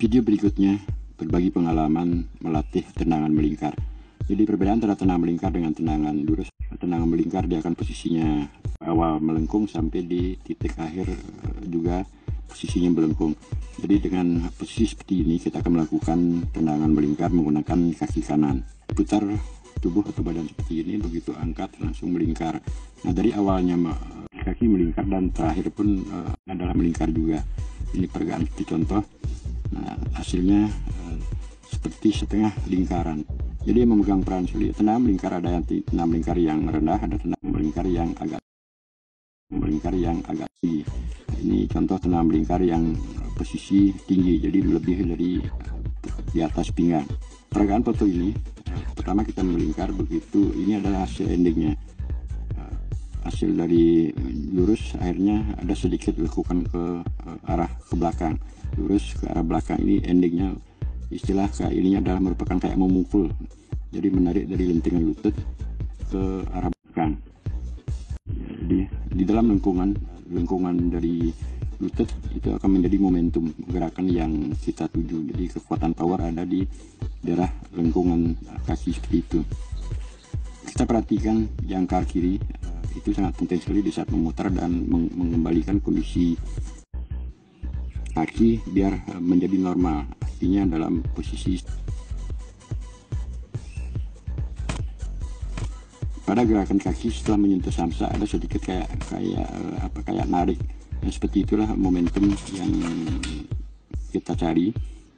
Video berikutnya berbagi pengalaman melatih tendangan melingkar. Jadi perbedaan antara tendangan melingkar dengan tendangan lurus. Tendangan melingkar dia akan posisinya awal melengkung sampai di titik akhir eh, juga posisinya melengkung. Jadi dengan posisi seperti ini kita akan melakukan tendangan melingkar menggunakan kaki kanan. Putar tubuh atau badan seperti ini begitu angkat langsung melingkar. Nah dari awalnya kaki melingkar dan terakhir pun uh, adalah melingkar juga. Ini pergaan seperti contoh. Nah hasilnya uh, seperti setengah lingkaran. Jadi memegang peran sulit. Tenang melingkar ada yang tenang melingkar yang rendah, ada tenang melingkar yang agak melingkar yang agak tinggi. Ini contoh tenang melingkar yang posisi tinggi, jadi lebih dari di atas pinggang. Peragaan foto ini, pertama kita melingkar begitu, ini adalah hasil endingnya. Hasil dari lurus, akhirnya ada sedikit lekukan ke arah ke belakang. Lurus ke arah belakang ini endingnya istilah kayak ininya adalah merupakan kayak memukul. Jadi menarik dari lentingan lutut ke arah belakang. Jadi di dalam lengkungan lengkungan dari lutut itu akan menjadi momentum gerakan yang kita tuju. Jadi kekuatan power ada di daerah lengkungan kaki seperti itu. Kita perhatikan jangkar kiri eh, itu sangat penting sekali di saat memutar dan mengembalikan kondisi kaki biar eh, menjadi normal. Artinya dalam posisi pada gerakan kaki setelah menyentuh samsa ada sedikit kayak kayak eh, apa kayak narik. Dan seperti itulah momentum yang kita cari.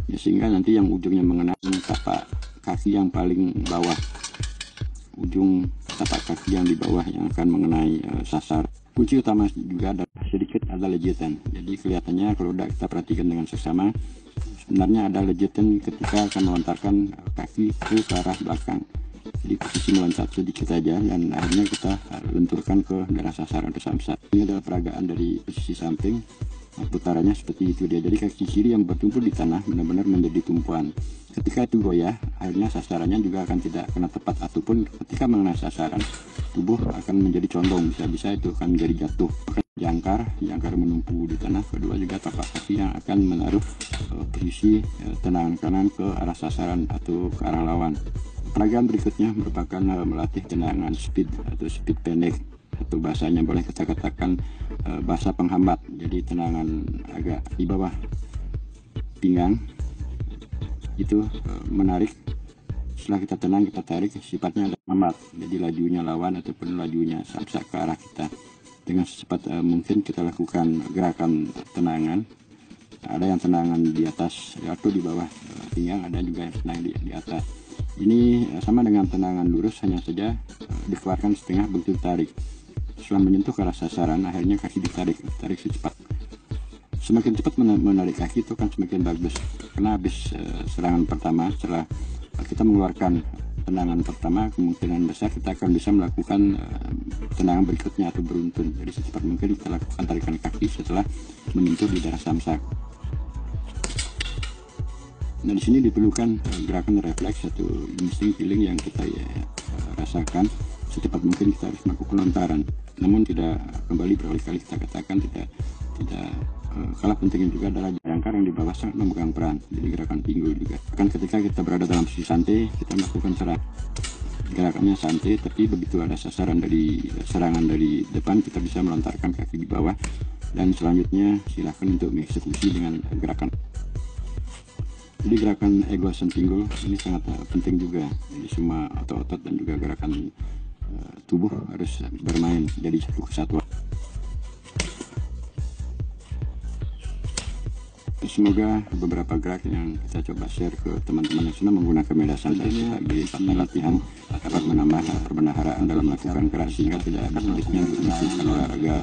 Ya, sehingga nanti yang ujungnya mengenai tapak kaki yang paling bawah. Ujung tapak kaki yang di bawah yang akan mengenai uh, sasar kunci utama juga ada sedikit ada lejetan jadi kelihatannya kalau udah kita perhatikan dengan seksama sebenarnya ada lejetan ketika akan melontarkan kaki ke arah belakang. Jadi posisi meloncat sedikit saja dan akhirnya kita lenturkan ke daerah sasaran atau samsat ini adalah peragaan dari posisi samping putarannya seperti itu dia. Jadi kaki kiri yang bertumpul di tanah benar-benar menjadi tumpuan ketika itu goyah akhirnya sasarannya juga akan tidak kena tepat. Ataupun ketika mengenai sasaran tubuh akan menjadi condong. Bisa-bisa itu akan menjadi jatuh. Jangkar jangkar menumpu di tanah. Kedua juga tapak kaki yang akan menaruh uh, posisi uh, tendangan kanan ke arah sasaran atau ke arah lawan. Peragaan berikutnya merupakan uh, melatih tendangan speed atau speed pendek. Atau bahasanya boleh kita katakan bahasa penghambat. Jadi tendangan agak di bawah pinggang itu uh, menarik. Setelah kita tenang kita tarik sifatnya hambat jadi lajunya lawan ataupun lajunya samsak ke arah kita. Dengan secepat uh, mungkin kita lakukan gerakan tenangan. Ada yang tenangan di atas atau di bawah uh, ada juga yang tenang di, atas. Ini sama dengan tenangan lurus hanya saja dikeluarkan setengah bentuk tarik. Setelah menyentuh ke arah sasaran akhirnya kaki ditarik. Tarik secepat semakin cepat menarik kaki itu kan semakin bagus. Karena habis uh, serangan pertama setelah kita mengeluarkan tendangan pertama kemungkinan besar kita akan bisa melakukan uh, tendangan berikutnya atau beruntun. Jadi secepat mungkin kita lakukan tarikan kaki setelah menyentuh di daerah samsak. Nah di sini diperlukan uh, gerakan refleks atau insting feeling yang kita ya, rasakan. Secepat mungkin kita harus melakukan lontaran. Namun tidak kembali berkali-kali kita katakan tidak tidak kalah pentingnya juga adalah jangkar yang di bawah sangat memegang peran jadi gerakan pinggul juga. Kan ketika kita berada dalam posisi santai kita melakukan serang gerakannya santai tapi begitu ada sasaran dari serangan dari depan kita bisa melontarkan kaki di bawah. Dan selanjutnya silahkan untuk mengeksekusi dengan gerakan. Jadi gerakan ego pinggul ini sangat uh, penting juga. Jadi semua otot-otot dan juga gerakan uh, tubuh harus bermain jadi satu kesatuan semoga beberapa gerak yang kita coba share ke teman-teman yang sudah menggunakan media sosial sebagai partner latihan dapat menambah perbendaharaan dalam melakukan gerak sehingga tidak akan sulitnya untuk melakukan olahraga